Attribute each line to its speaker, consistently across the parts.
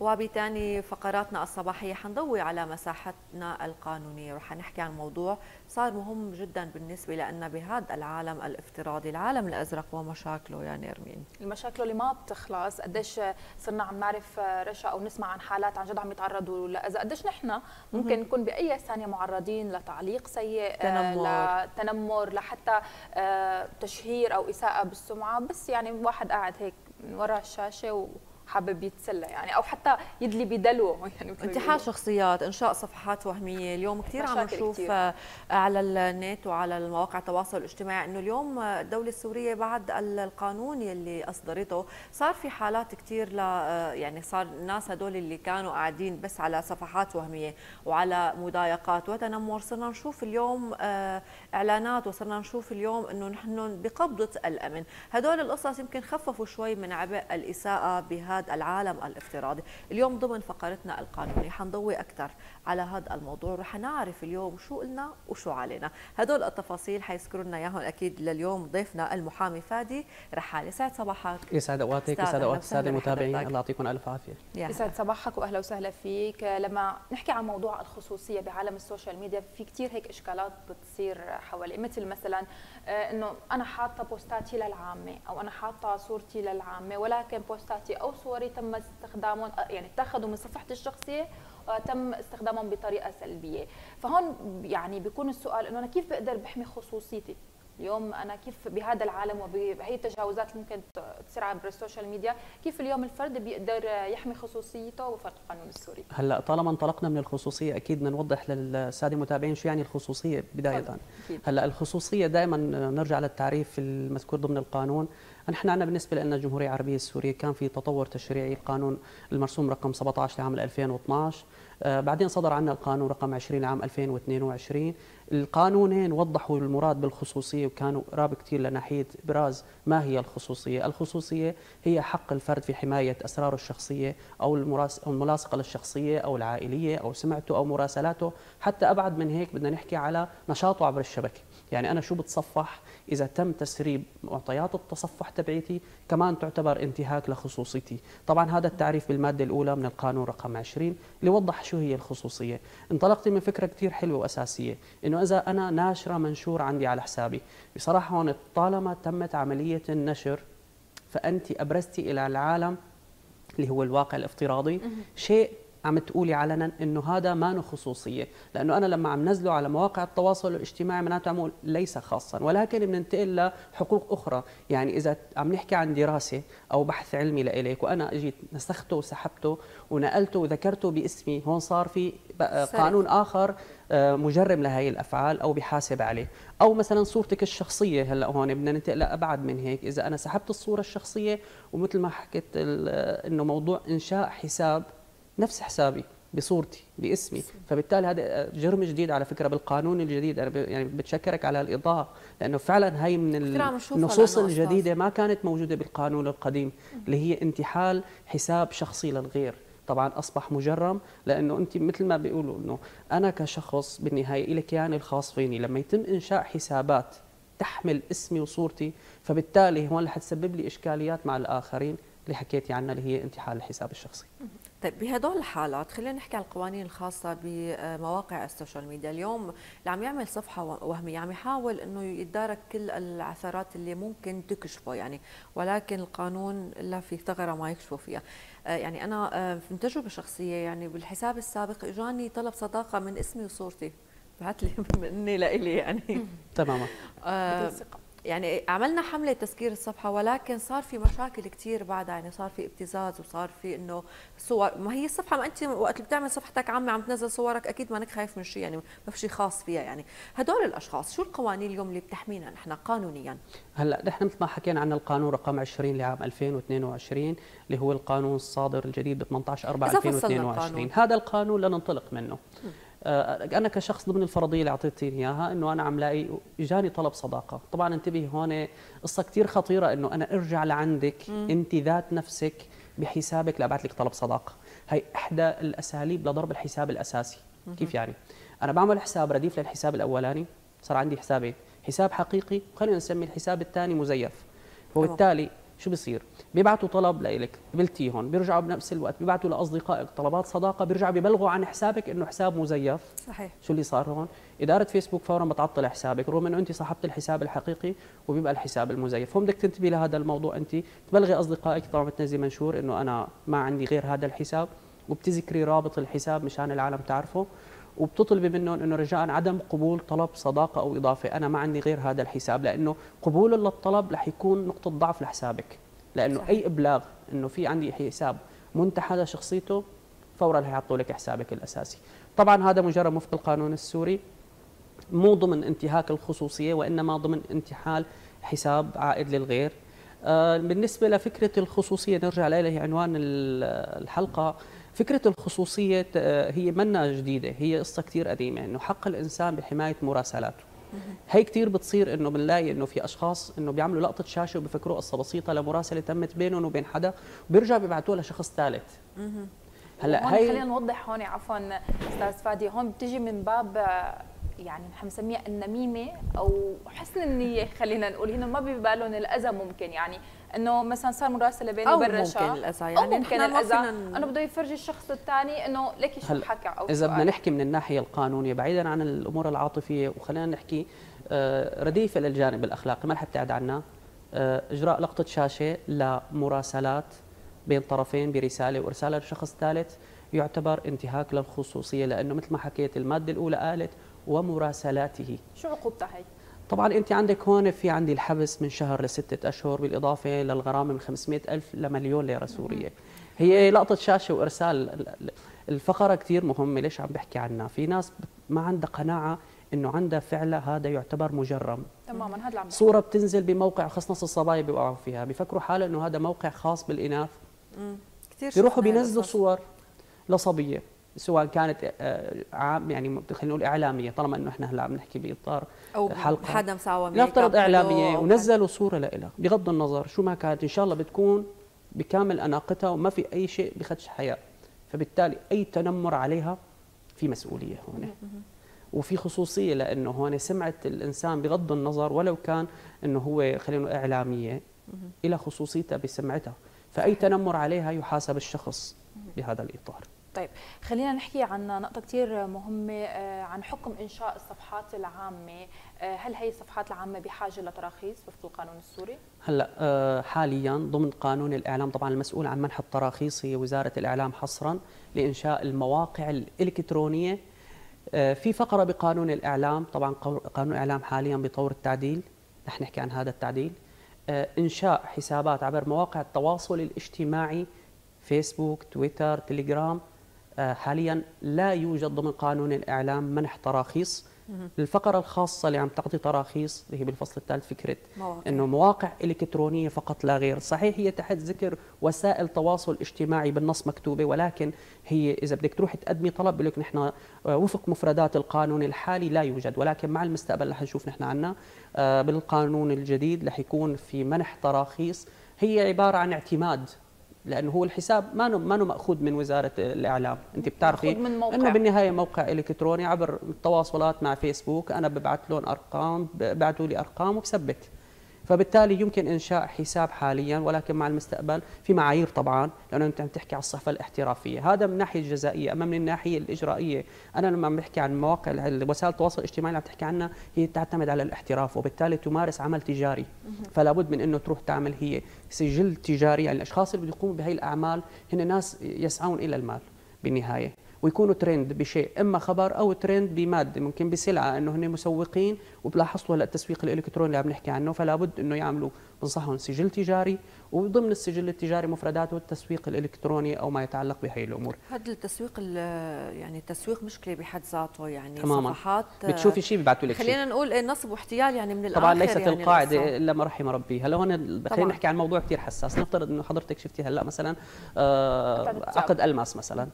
Speaker 1: وبتاني فقراتنا الصباحية حنضوي على مساحتنا القانونية. ورح نحكي عن موضوع صار مهم جدا بالنسبة لنا بهذا العالم الافتراضي العالم الأزرق ومشاكله. يا نرمين.
Speaker 2: المشاكل اللي ما بتخلص. قديش صرنا عم نعرف رشا أو نسمع عن حالات عن جد عم يتعرضوا لاذى قديش نحن ممكن نكون بأي ثانية معرضين لتعليق سيء
Speaker 1: تنمر.
Speaker 2: لتنمر لحتى آه، تشهير أو إساءة بالسمعة. بس يعني واحد قاعد هيك من وراء الشاشة و حابب يتسلى يعني أو حتى يدلي بدلوه. يعني
Speaker 1: انتحال شخصيات إنشاء صفحات وهمية. اليوم كثير عم نشوف كتير. على النت وعلى المواقع التواصل الاجتماعي إنه اليوم الدولة السورية بعد القانون يلي أصدرته صار في حالات كثير ل يعني صار الناس هدول اللي كانوا قاعدين بس على صفحات وهمية وعلى مضايقات. وتنمر صرنا نشوف اليوم آه، إعلانات وصرنا نشوف اليوم إنه نحن بقبضة الأمن. هدول القصص يمكن خففوا شوي من عبء الإساءة بهذا هذا العالم الافتراضي. اليوم ضمن فقرتنا القانونية حنضوي أكثر على هذا الموضوع ورح نعرف اليوم شو إلنا وشو علينا. هدول التفاصيل حيذكروا لنا إياهم أكيد لليوم ضيفنا المحامي فادي رحال يسعد صباحك.
Speaker 3: يسعد أوقاتك يسعد أوقات السادة المتابعين. الله يعطيكم ألف عافية.
Speaker 2: يسعد صباحك واهلا وسهلا فيك. لما نحكي عن موضوع الخصوصية بعالم ال social media في كثير هيك إشكالات بتصير حوالي. مثل مثلا آه، إنه أنا حاطة بوستاتي للعامة أو أنا حاطة صورتي للعامة ولكن بوستاتي أو صوري تم استخدامهم آه، يعني اتخذوا من صفحتي الشخصية وتم استخدامهم بطريقة سلبية. فهون يعني بيكون السؤال إنه أنا كيف بقدر بحمي خصوصيتي؟ اليوم أنا كيف بهذا العالم وبهي التجاوزات اللي ممكن تصير عبر ال social media كيف اليوم الفرد بيقدر يحمي خصوصيته وفق القانون السوري؟
Speaker 3: هلأ طالما انطلقنا من الخصوصية أكيد بدنا نوضح للسادة المتابعين شو يعني الخصوصية بداية. هلأ الخصوصية دائما نرجع للتعريف المذكور ضمن القانون. نحن عندنا بالنسبة لنا الجمهورية العربية السورية كان في تطور تشريعي القانون المرسوم رقم 17 لعام 2012 آه، بعدين صدر عنا القانون رقم 20 لعام 2022 القانونين وضحوا المراد بالخصوصية وكانوا قراب كثير لناحية إبراز ما هي الخصوصية، الخصوصية هي حق الفرد في حماية أسراره الشخصية أو الملاصقة للشخصية أو العائلية أو سمعته أو مراسلاته، حتى أبعد من هيك بدنا نحكي على نشاطه عبر الشبكة، يعني أنا شو بتصفح؟ إذا تم تسريب معطيات التصفح تبعيتي كمان تعتبر انتهاك لخصوصيتي، طبعا هذا التعريف بالمادة الأولى من القانون رقم 20 اللي وضح شو هي الخصوصية، انطلقت من فكرة كثير حلوة وأساسية، إنه إذا أنا ناشرة منشور عندي على حسابي. بصراحة هون طالما تمت عملية النشر فانت ابرزتي إلى العالم اللي هو الواقع الافتراضي. شيء عم تقولي علنا إنه هذا ما خصوصية. لأنه أنا لما عم نزله على مواقع التواصل الاجتماعي معناته عم ليس خاصا. ولكن بننتقل لحقوق أخرى. يعني إذا عم نحكي عن دراسة أو بحث علمي لإليك وأنا أجيت نسخته وسحبته ونقلته وذكرته باسمي هون صار في قانون آخر آه، مجرم لهي الأفعال أو بحاسب عليه. أو مثلا صورتك الشخصية. هلأ هون بدنا ننتقل لأبعد من هيك. إذا أنا سحبت الصورة الشخصية ومثل ما حكيت إنه موضوع إنشاء حساب نفس حسابي بصورتي باسمي. فبالتالي هذا جرم جديد على فكرة بالقانون الجديد. أنا يعني بتشكرك على الإيضاح لأنه فعلا هي من النصوص الجديدة ما كانت موجودة بالقانون القديم اللي هي انتحال حساب شخصي للغير. طبعا أصبح مجرم لأنه أنت مثل ما بيقولوا إنه أنا كشخص بالنهاية لي كياني الخاص فيني. لما يتم إنشاء حسابات تحمل اسمي وصورتي فبالتالي هون رح تسبب لي إشكاليات مع الآخرين اللي حكيتي عنها اللي هي انتحال الحساب الشخصي.
Speaker 1: طيب بهدول الحالات خلينا نحكي عن القوانين الخاصة بمواقع ال social media. اليوم اللي عم يعمل صفحة وهمية عم يحاول إنه يتدارك كل العثرات اللي ممكن تكشفه يعني ولكن القانون لا في ثغرة ما يكشفوا فيها. آه، يعني أنا آه، من تجربة شخصية يعني بالحساب السابق إجاني طلب صداقة من اسمي وصورتي. بعت لي مني لإلي يعني.
Speaker 3: تماما.
Speaker 1: آه يعني عملنا حملة تسكير الصفحه ولكن صار في مشاكل كثير بعدها يعني صار في ابتزاز وصار في إنه صور ما هي الصفحه ما أنت وقت اللي بتعمل صفحتك عامة عم تنزل صورك أكيد مانك خايف من شيء يعني ما في شيء خاص فيها يعني هدول الأشخاص شو القوانين اليوم اللي بتحمينا نحن قانونيا؟
Speaker 3: هلأ نحن مثل ما حكينا عن القانون رقم 20 لعام 2022 اللي هو القانون الصادر الجديد ب 18 4 2022 هذا القانون لننطلق منه. م. آه، أنا كشخص ضمن الفرضية اللي اعطيتيني إياها إنه أنا عم لاقي اجاني طلب صداقة. طبعا انتبهي هون قصة كثير خطيرة إنه أنا أرجع لعندك أنت ذات نفسك بحسابك لأبعث لك طلب صداقة. هي إحدى الأساليب لضرب الحساب الأساسي. كيف يعني؟ أنا بعمل حساب رديف للحساب الأولاني صار عندي حسابين. حساب حقيقي وخلينا نسمي الحساب الثاني مزيف. وبالتالي شو بصير بيبعتوا طلب لإلك قبلتيهم بيرجعوا بنفس الوقت بيبعتوا لأصدقائك طلبات صداقة بيرجعوا بيبلغوا عن حسابك إنه حساب مزيف.
Speaker 1: صحيح.
Speaker 3: شو اللي صار هون؟ اداره فيسبوك فورا بتعطل حسابك. رغم انه أنت صاحبه الحساب الحقيقي وبيبقى الحساب المزيف. هون بدك تنتبهي لهذا الموضوع أنت. تبلغي أصدقائك طبعا بتنزلي منشور إنه أنا ما عندي غير هذا الحساب وبتذكري رابط الحساب مشان العالم تعرفه. وبتطلبي منهم إنه رجاء عدم قبول طلب صداقة أو إضافة، أنا ما عندي غير هذا الحساب لأنه قبول للطلب رح يكون نقطة ضعف لحسابك، لأنه صحيح. أي إبلاغ إنه في عندي حساب منتحى لشخصيته فورا رح يعطوا لك حسابك الأساسي. طبعا هذا مجرد وفق القانون السوري مو ضمن انتهاك الخصوصية وإنما ضمن انتحال حساب عائد للغير. آه، بالنسبة لفكرة الخصوصية نرجع لها عنوان الحلقة. فكرة الخصوصية آه، هي منا جديدة هي قصة كثير قديمة إنه حق الإنسان بحماية مراسلاته. هي كثير بتصير إنه بنلاقي إنه في أشخاص إنه بيعملوا لقطة شاشة وبفكروا قصة بسيطة لمراسلة تمت بينهم وبين حدا وبيرجعوا بيبعتوها لشخص ثالث.
Speaker 2: هلأ هي خلينا نوضح هون عفوا أستاذ فادي هون بتجي من باب آه، يعني نحن بنسميها النميمة أو حسن النية خلينا نقول. هنا ما ببالهم الأذى ممكن. يعني إنه مثلا صار مراسله بيني وبين رشا
Speaker 1: ممكن الأذى. يعني
Speaker 2: أو ممكن الأذى. إنه بده يفرجي الشخص الثاني إنه ليكي شو حكى أو
Speaker 3: إذا بدنا نحكي من الناحية القانونية بعيدا عن الأمور العاطفية وخلينا نحكي آه، رديفة للجانب الأخلاقي. ما رح ابتعد عنها. آه، إجراء لقطة شاشة لمراسلات بين طرفين برسالة وارسالها لشخص ثالث يعتبر انتهاك للخصوصية لأنه مثل ما حكيت المادة الأولى قالت ومراسلاته.
Speaker 2: شو عقوبتها هي
Speaker 3: طبعا أنت عندك هون في عندي الحبس من شهر لستة أشهر بالإضافة للغرامة من 500 ألف لمليون ليرة سورية. هي لقطة شاشة وإرسال. الفقرة كثير مهمة ليش عم بحكي عنها؟ في ناس ما عندها قناعة إنه عندها فعلها هذا يعتبر مجرم.
Speaker 2: تماما هذا
Speaker 3: عم صورة بتنزل بموقع خاص نص الصبايا بيوقعوا فيها. بيفكروا حاله إنه هذا موقع خاص بالإناث. كثير بيروحوا بينزلوا صور لصبية. سواء كانت آه، عام يعني خلينا نقول إعلامية طالما إنه إحنا هلأ عم نحكي بإطار
Speaker 1: أو حلقة. حدا مساوي
Speaker 3: نفترض إعلامية ونزلوا صورة لها بغض النظر شو ما كانت إن شاء الله بتكون بكامل أناقتها وما في أي شيء بخدش حياء فبالتالي أي تنمر عليها في مسؤولية هون. وفي خصوصية لأنه هون سمعه الإنسان بغض النظر ولو كان إنه هو خلينا نقول إعلامية إلى خصوصيتها بسمعتها. فأي تنمر عليها يحاسب الشخص بهذا الإطار.
Speaker 2: طيب خلينا نحكي عن نقطة كثير مهمة آه، عن حكم إنشاء الصفحات العامة. آه، هل هي الصفحات العامة بحاجة لتراخيص وفق القانون السوري؟
Speaker 3: هلا آه، حاليا ضمن قانون الإعلام طبعا المسؤول عن منح التراخيص هي وزارة الإعلام حصرا لإنشاء المواقع الإلكترونية. في فقرة بقانون الإعلام طبعا قانون الإعلام حاليا بطور التعديل رح نحكي عن هذا التعديل. إنشاء حسابات عبر مواقع التواصل الاجتماعي فيسبوك تويتر تليجرام. حاليا لا يوجد ضمن قانون الإعلام منح تراخيص الفقرة الخاصة اللي عم تعطي تراخيص اللي هي بالفصل الثالث فكرة مواقع. إنه مواقع إلكترونية فقط لا غير، صحيح هي تحت ذكر وسائل تواصل اجتماعي بالنص مكتوبة ولكن هي إذا بدك تروحي تقدمي طلب بقول لك نحن آه، وفق مفردات القانون الحالي لا يوجد. ولكن مع المستقبل رح نشوف نحن عنا آه، بالقانون الجديد رح يكون في منح تراخيص هي عبارة عن اعتماد لأنه هو الحساب ما ما مأخوذ من وزارة الإعلام. أنت بتعرفي إنه بالنهاية موقع إلكتروني عبر التواصلات مع فيسبوك. أنا ببعث لهم أرقام ببعثوا لي أرقام وبثبت. فبالتالي يمكن إنشاء حساب حاليا ولكن مع المستقبل في معايير طبعا لأنه أنت عم تحكي على الصحفه الاحترافية. هذا من الناحيه الجزائية. أما من الناحية الإجرائية أنا لما عم بحكي عن مواقع وسائل التواصل الاجتماعي اللي عم تحكي عنها هي تعتمد على الاحتراف وبالتالي تمارس عمل تجاري. فلا بد من إنه تروح تعمل هي سجل تجاري. يعني الأشخاص اللي بيقوموا بهي الأعمال هن ناس يسعون إلى المال بالنهاية. ويكونوا ترند بشيء إما خبر أو ترند بمادة ممكن بسلعة إنه هن مسوقين وبلاحظتوا هلا التسويق الإلكتروني اللي عم نحكي عنه فلا بد إنه يعملوا بنصحهم سجل تجاري وضمن السجل التجاري مفرداته التسويق الإلكتروني أو ما يتعلق بهي الأمور.
Speaker 1: هذا التسويق يعني التسويق مشكلة بحد ذاته يعني
Speaker 3: تماما. صفحات بتشوفي شيء ببعثوا لك
Speaker 1: خلينا نقول نصب واحتيال يعني من
Speaker 3: طبعا ليست يعني القاعدة إلا ما رحم ربي. هلا هون خلينا نحكي عن موضوع كثير حساس. نفترض إنه حضرتك شفتي هلا مثلا آه عقد ألماس مثلا.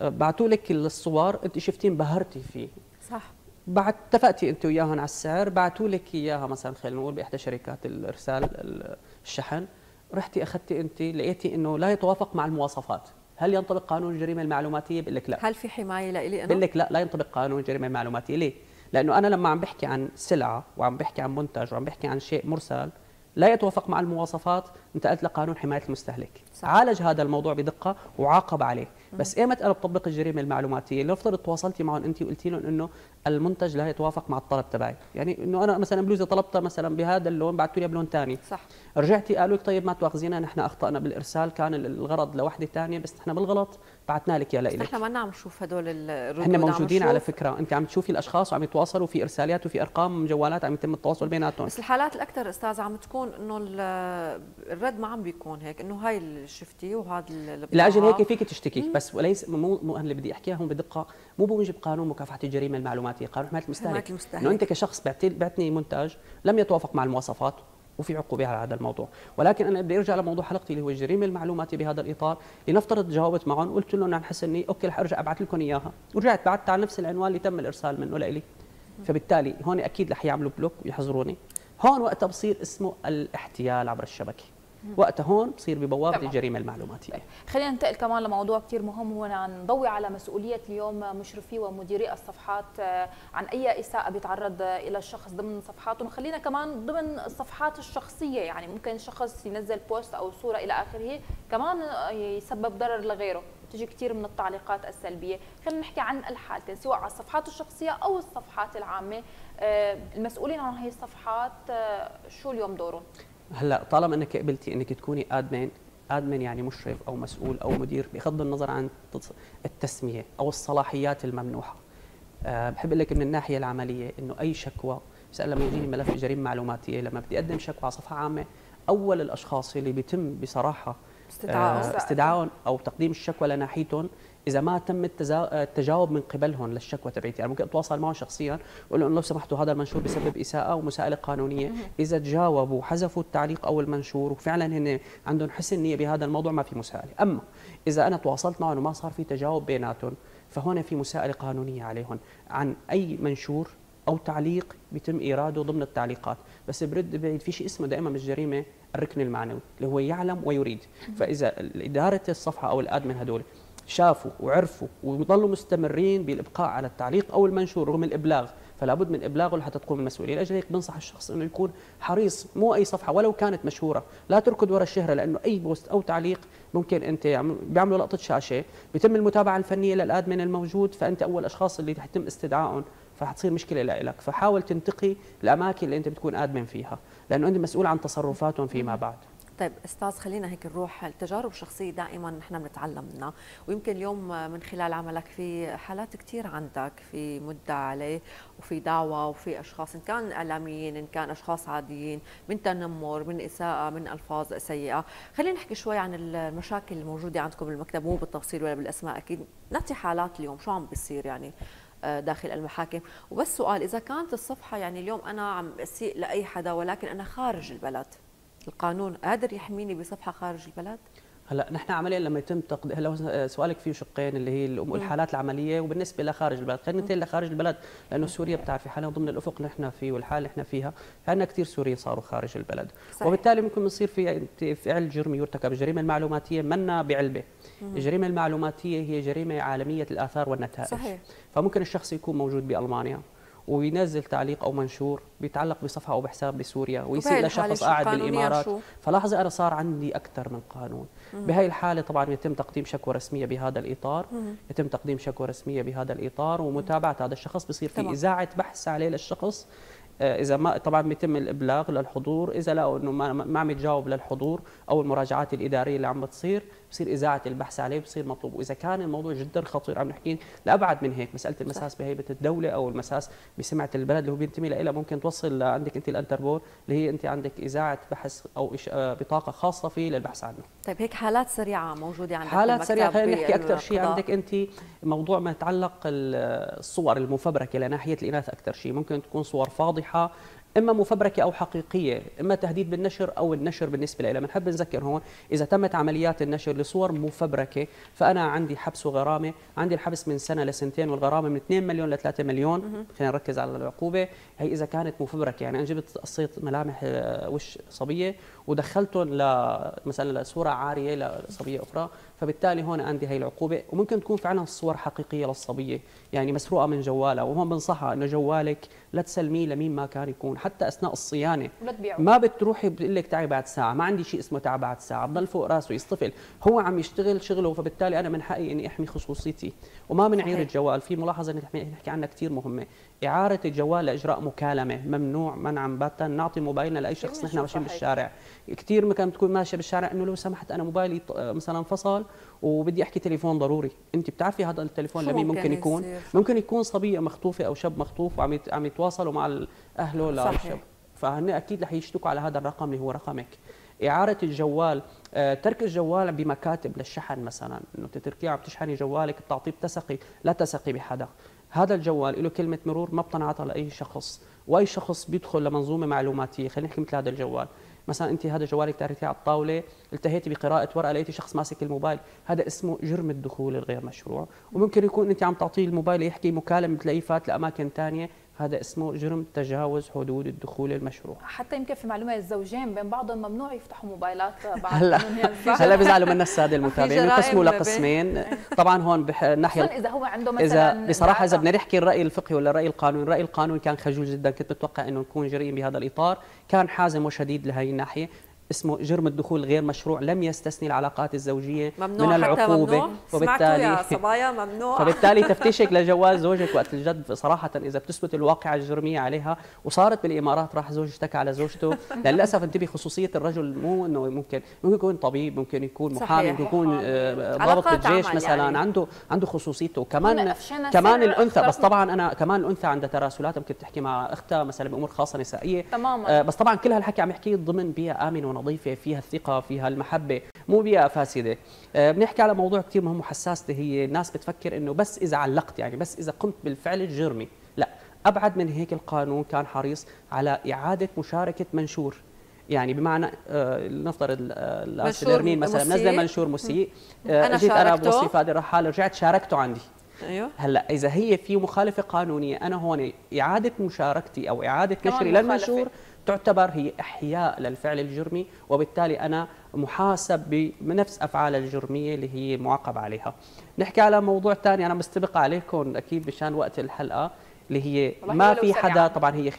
Speaker 3: بعثوا لك الصور انت شفتين انبهرتي فيه.
Speaker 1: صح.
Speaker 3: بعد اتفقتي انت وياهم على السعر بعثوا لك إياها مثلا خلينا نقول بإحدى شركات الإرسال الشحن. رحتي أخذتي انت لقيتي إنه لا يتوافق مع المواصفات. هل ينطبق قانون الجريمه المعلوماتية؟ بقول لك لا.
Speaker 1: هل في حماية لإلي أنا؟
Speaker 3: بقول لك لا لا ينطبق قانون الجريمه المعلوماتية. ليه؟ لأنه أنا لما عم بحكي عن سلعة وعم بحكي عن منتج وعم بحكي عن شيء مرسل لا يتوافق مع المواصفات. انتقلت لقانون حماية المستهلك. صح. عالج هذا الموضوع بدقة وعاقب عليه. بس ايمت أنا بطبق الجريمة المعلوماتية. لنفترض تواصلتي معهم انت وقلتي لهم إنه المنتج لا يتوافق مع الطلب تبعي. يعني إنه أنا مثلا بلوزة طلبتها مثلا بهذا اللون بعثوا لي بلون ثاني صح. رجعتي قالوا لك طيب ما تواخذينا نحن أخطأنا بالإرسال كان الغرض لوحدة ثانية بس نحن بالغلط. بعثنا لك يا لك
Speaker 1: نحن ما عم نشوف هدول الردود
Speaker 3: هن موجودين على فكرة. أنت عم تشوفي الأشخاص وعم يتواصلوا في إرساليات وفي أرقام جوالات عم يتم التواصل بيناتهم.
Speaker 1: بس الحالات الأكثر أستاذ عم تكون إنه الرد ما عم بيكون هيك إنه هاي اللي شفتي وهذا
Speaker 3: لأجل هيك فيك تشتكي بس وليس مو, مو اللي بدي أحكيها هون بدقة. مو بموجب قانون مكافحة الجريمة المعلوماتية قانون حماية المستهلك. انه أنت كشخص بعتني منتج لم يتوافق مع المواصفات. وفي عقوبة على هذا الموضوع. ولكن أنا بدي أرجع لموضوع حلقتي اللي هو الجريمه المعلوماتيه بهذا الإطار. لنفترض جاوبت معهم وقلت لهم أنا حس اني okay رح أرجع أبعث لكم إياها. ورجعت بعثت على نفس العنوان اللي تم الإرسال منه لإلي. فبالتالي هون أكيد رح يعملوا block ويحظروني هون وقتها بصير اسمه الاحتيال عبر الشبكة. وقتها هون بصير ببوابة الجريمه المعلوماتيه طيب.
Speaker 2: خلينا ننتقل كمان لموضوع كثير مهم هو نضوي على مسؤولية اليوم مشرفي ومديري الصفحات آه، عن أي إساءة بيتعرض إلى الشخص ضمن صفحاتهم وخلينا كمان ضمن الصفحات الشخصية يعني ممكن شخص ينزل بوست أو صورة إلى آخره كمان يسبب ضرر لغيره. تجي كثير من التعليقات السلبية. خلينا نحكي عن الحالتين سواء على الصفحات الشخصية أو الصفحات العامة. آه، المسؤولين عن هي الصفحات آه، شو اليوم دورهم؟
Speaker 3: هلا طالما انك قبلتي انك تكوني ادمن ادمن يعني مشرف أو مسؤول أو مدير بغض النظر عن التسمية أو الصلاحيات الممنوحة. أه بحب لك من الناحية العملية إنه أي شكوى مثلا لما يجيني ملف جريمة معلوماتية لما بدي أقدم شكوى على صفحة عامة أول الأشخاص اللي بيتم بصراحة استدعائهم استدعائهم أو تقديم الشكوى لناحيتهم إذا ما تم التجاوب من قبلهم للشكوى تبعتي يعني ممكن أتواصل معهم شخصيا واقول لهم لو سمحتوا هذا المنشور بسبب إساءة ومساءله قانونية. إذا تجاوبوا وحذفوا التعليق أو المنشور وفعلا هن عندهم حسن نية بهذا الموضوع ما في مساءلة. أما إذا أنا تواصلت معهم وما صار في تجاوب بيناتهم فهون في مساءلة قانونية عليهم. عن أي منشور أو تعليق بيتم إيراده ضمن التعليقات. بس برد بعيد في شيء اسمه دائما بالجريمه الركن المعنوي اللي هو يعلم ويريد. فإذا إدارة الصفحة أو الأدمن هدول شافوا وعرفوا ويضلوا مستمرين بالإبقاء على التعليق أو المنشور رغم الإبلاغ فلا بد من إبلاغه لحتى تقوم المسؤولية. لاجل هيك بنصح الشخص إنه يكون حريص مو أي صفحة ولو كانت مشهورة. لا تركض وراء الشهرة لأنه أي بوست أو تعليق ممكن أنت بيعملوا لقطة شاشة. بيتم المتابعة الفنية للأدمن الموجود فأنت أول أشخاص اللي يتم استدعائهم. فحتصير مشكلة لك فحاول تنتقي الأماكن اللي أنت بتكون آدمن فيها لأنه أنت مسؤول عن تصرفاتهم فيما بعد.
Speaker 1: طيب أستاذ خلينا هيك نروح. التجارب الشخصية دائما نحن بنتعلم منها ويمكن اليوم من خلال عملك في حالات كثير عندك في مدة عليه وفي دعوة وفي أشخاص إن كان إعلاميين إن كان أشخاص عاديين من تنمر من إساءة من ألفاظ سيئة. خلينا نحكي شوي عن المشاكل الموجودة عندكم بالمكتب مو بالتفصيل ولا بالأسماء أكيد نعطي حالات اليوم شو عم بيصير يعني؟ داخل المحاكم وبس سؤال إذا كانت الصفحة يعني اليوم أنا عم أسيء لأي حدا ولكن أنا خارج البلد القانون قادر يحميني بصفحة خارج البلد؟
Speaker 3: هلا نحن عمليا لما يتم تقديم هلا سؤالك فيه شقين اللي هي الحالات العملية وبالنسبة لخارج البلد خلينا ننتقل لخارج البلد لأنه سوريا بتعرفي حاليا ضمن الأفق اللي نحن فيه والحاله اللي نحن فيها عندنا كثير سوريين صاروا خارج البلد. صحيح. وبالتالي ممكن يصير في فعل جرمي يرتكب. الجريمه المعلوماتية منا بعلبه الجريمة المعلوماتية هي جريمة عالمية الآثار والنتائج. صحيح. فممكن الشخص يكون موجود بألمانيا. وينزل تعليق أو منشور بيتعلق بصفحة أو بحساب بسوريا ويصير لشخص قاعد بالامارات فلاحظي أنا صار عندي أكثر من قانون. بهي الحالة طبعا يتم تقديم شكوى رسمية بهذا الإطار. مم. يتم تقديم شكوى رسمية بهذا الإطار ومتابعة هذا الشخص بصير في إذاعة بحث عليه للشخص. آه، إذا ما طبعا بيتم الإبلاغ للحضور. إذا لقوا إنه ما عم يتجاوب للحضور أو المراجعات الإدارية اللي عم بتصير. بصير اذاعه البحث عليه بصير مطلوب. وإذا كان الموضوع جدا خطير عم نحكي لابعد من هيك. مسألة المساس بهيبة الدولة أو المساس بسمعة البلد اللي هو بينتمي لها. ممكن توصل لعندك أنت الانتربول اللي هي أنت عندك اذاعه بحث أو آه، بطاقة خاصة فيه للبحث عنه.
Speaker 1: طيب هيك حالات سريعة موجودة عندك
Speaker 3: حالات سريعة. خلينا نحكي أكثر شيء. عندك أنت موضوع ما يتعلق الصور المفبركة لناحية الإناث أكثر شيء. ممكن تكون صور فاضحة إما مفبركة أو حقيقية إما تهديد بالنشر أو النشر بالنسبة لها بنحب نذكر هون. إذا تمت عمليات النشر لصور مفبركة فأنا عندي حبس وغرامة عندي الحبس من سنة لسنتين والغرامة من 2 مليون ل 3 مليون. خلينا نركز على العقوبة. هي إذا كانت مفبركة يعني أنا جبت قصيت ملامح آه، وش صبية ودخلتهم ل مثلا لصورة عارية لصبية أخرى. فبالتالي هون عندي هي العقوبة. وممكن تكون فعلا الصور حقيقية للصبية يعني مسروقة من جوالها. وهون بنصحها إنه جوالك لا تسلميه لمين ما كان يكون. حتى أثناء الصيانة ما بتروحي بتقول لك تعي بعد ساعة. ما عندي شيء اسمه تعي بعد ساعة. بضل فوق راسه يصطفل. هو عم يشتغل شغله فبالتالي أنا من حقي إني أحمي خصوصيتي. وما بنعير الجوال. في ملاحظة نحكي عنها كثير مهمة. إعارة الجوال لإجراء مكالمة. ممنوع منعا باتا نعطي موبايلنا لأي شخص. نحن ماشيين بالشارع. كثير مكان تكون ماشية بالشارع إنه لو سمحت أنا موبايلي مثلا فصل وبدي احكي تليفون ضروري. انت بتعرفي هذا التليفون لمين ممكن يكون؟ يصير. ممكن يكون صبيه مخطوفة أو شاب مخطوف وعم عم يتواصلوا مع أهله للشاب فهن أكيد رح يشتكوا على هذا الرقم اللي هو رقمك. إعارة الجوال آه، ترك الجوال بمكاتب للشحن مثلا. إنه تتركيه عم تشحني جوالك بتعطيه بتثقي لا تثقي بحدا. هذا الجوال له كلمة مرور ما بتنعطى لأي شخص. وأي شخص بيدخل لمنظومة معلوماتية. خلينا نحكي مثل هذا الجوال. مثلا أنت هذا جوالك تاركتيه على الطاولة التهيتي بقراءة ورقة لقيتي شخص ماسك الموبايل هذا اسمه جرم الدخول الغير مشروع. وممكن يكون أنت عم تعطيه الموبايل يحكي مكالمة تلاقيه فات لأماكن ثانية هذا اسمه جرم تجاوز حدود الدخول المشروع.
Speaker 2: حتى يمكن في معلومه الزوجين بين بعضهم ممنوع يفتحوا موبايلات بعد
Speaker 3: هلا هلا بيزعلوا منا الساده المتابعين ينقسموا لقسمين. طبعا هون
Speaker 2: بناحيه إذا هو عنده مثلا
Speaker 3: اذا بصراحة إذا بدنا نحكي الرأي الفقهي ولا الراي القانوني الراي القانوني كان خجول جدا. كنت متوقع إنه يكون جريء بهذا الإطار. كان حازم وشديد لهي الناحية. اسمه جرم الدخول غير مشروع لم يستثني العلاقات الزوجية
Speaker 1: ممنوع
Speaker 3: من العقوبه
Speaker 1: ممنوع. وبالتالي يا صبايا؟ ممنوع.
Speaker 3: فبالتالي تفتيشك لجوال زوجك وقت الجد صراحة إذا بتثبت الواقعة الجرمية عليها وصارت بالإمارات راح زوج اشتكى على زوجته. للأسف انتبه خصوصية الرجل مو إنه ممكن ممكن يكون طبيب ممكن يكون محامي ممكن يكون آه، ضابط بالجيش مثلا. يعني. عنده عنده خصوصيته. كمان كمان الأنثى بس طبعا أنا كمان الانثى عندها تراسلات ممكن تحكي مع أختها مثلا بأمور خاصة نسائية.
Speaker 2: تماما.
Speaker 3: آه، بس طبعا كل هالحكي عم يحكيه ضمن بيئة آمنة ونظيفه فيها الثقة فيها المحبة مو بيئة فاسدة. آه، بنحكي على موضوع كثير مهم وحساس هي الناس بتفكر إنه بس إذا علقت يعني بس إذا قمت بالفعل الجرمي. لا أبعد من هيك القانون كان حريص على إعادة مشاركة منشور. يعني بمعنى آه نفترض النرمين مثلا نزل منشور مسيء. آه أنا جيت أنا بوصي فادي الرحال رجعت شاركته عندي.
Speaker 1: أيوه.
Speaker 3: هلأ إذا هي في مخالفة قانونية أنا هون إعادة مشاركتي أو إعادة نشري للمنشور تعتبر هي إحياء للفعل الجرمي وبالتالي أنا محاسب بنفس أفعال الجرمية اللي هي معاقب عليها. نحكي على موضوع ثاني أنا مستبق عليكم أكيد مشان وقت الحلقة اللي هي ما في حدا طبعا هي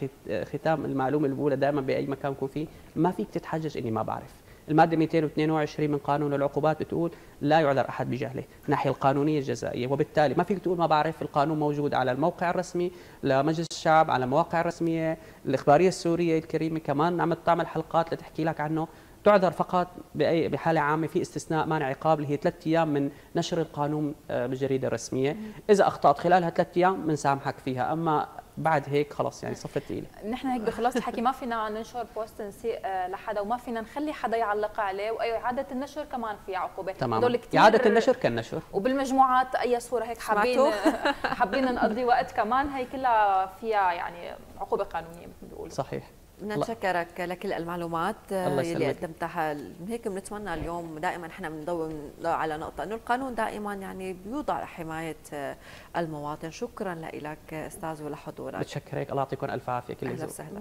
Speaker 3: ختام المعلومة الأولى دائما بأي مكان يكون فيه ما فيك تتحجج إني ما بعرف. المادة 222 من قانون العقوبات بتقول لا يعذر أحد بجهله الناحيه القانونية الجزائية. وبالتالي ما فيك تقول ما بعرف القانون موجود على الموقع الرسمي لمجلس الشعب على المواقع الرسميه الإخبارية السورية الكريمة كمان عم تعمل حلقات لتحكي لك عنه. تعذر فقط باي بحالة عامة في استثناء مانع عقاب اللي هي ثلاث أيام من نشر القانون آه، بالجريده الرسميه، إذا أخطأت خلالها ثلاث أيام بنسامحك فيها، أما بعد هيك خلص يعني صفت ثقيله
Speaker 2: نحن هيك بخلاص الحكي ما فينا ننشر بوست نسيء آه، لحدا وما فينا نخلي حدا يعلق عليه واعاده النشر كمان في عقوبة.
Speaker 3: تمام إعادة النشر كالنشر.
Speaker 2: وبالمجموعات أي صورة هيك حابين حابين نقضي وقت كمان هي كلها فيها يعني عقوبة قانونية مثل بيقولوا.
Speaker 3: صحيح.
Speaker 1: بدنا نشكرك لكل المعلومات اللي قدمتها. هيك بنتمنى اليوم دائما إحنا بنضوي على نقطة إنه القانون دائما يعني بيوضع لحمايه المواطن. شكرا لك أستاذ ولحضورك
Speaker 3: بتشكرك. الله يعطيكم ألف عافية. كل
Speaker 1: أهلا وسهلا.